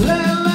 Let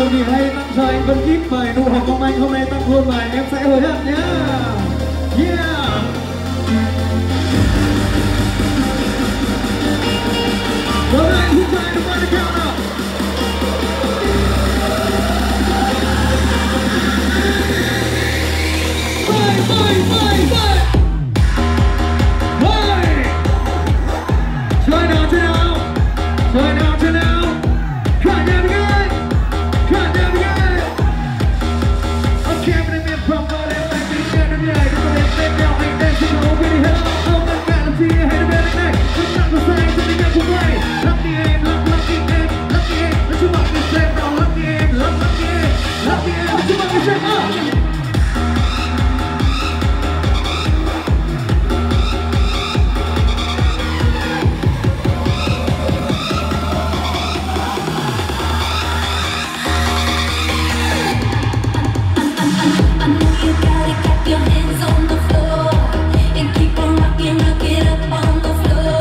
thường thì hay tặng cho anh Vân Kíp bài nụ hồng mong anh hôm nay tặng luôn bài em sẽ hối hận nhá yeah All right, who's trying to find the count up? Fight, fight, fight, fight! Fight! Try now, try now! Try now, try now!